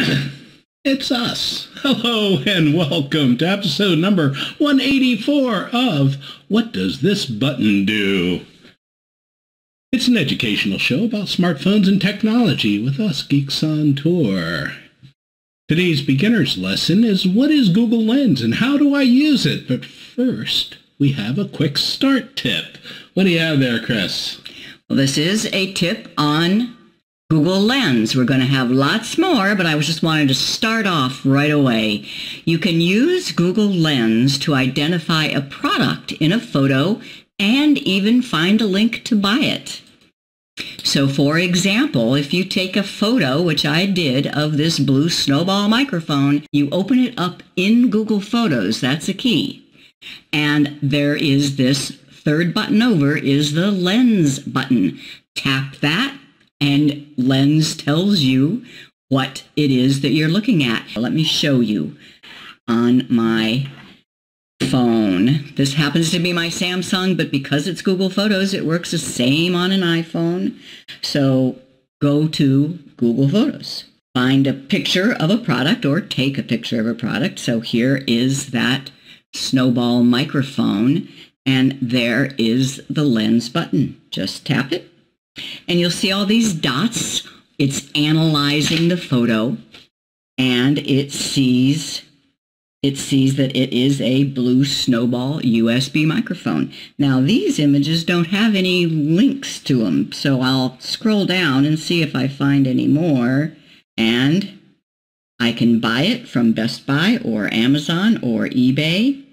It's us. Hello and welcome to episode number 184 of What Does This Button Do? It's an educational show about smartphones and technology with us geeks on tour. Today's beginner's lesson is what is Google Lens and how do I use it? But first, we have a quick start tip. What do you have there, Chris? Well, this is a tip on Google Lens. We're going to have lots more, but I was just wanted to start off right away. You can use Google Lens to identify a product in a photo and even find a link to buy it. So for example, if you take a photo, which I did, of this blue snowball microphone, you open it up in Google Photos. That's a key. And there is this third button over is the lens button. Tap that and Lens tells you what it is that you're looking at. Let me show you on my phone. This happens to be my Samsung, but because it's Google Photos, it works the same on an iPhone. So go to Google Photos. Find a picture of a product or take a picture of a product. So here is that snowball microphone and there is the lens button. Just tap it and you'll see all these dots. It's analyzing the photo and it sees it sees that it is a blue snowball USB microphone. Now these images don't have any links to them, so I'll scroll down and see if I find any more. And I can buy it from Best Buy or Amazon or eBay.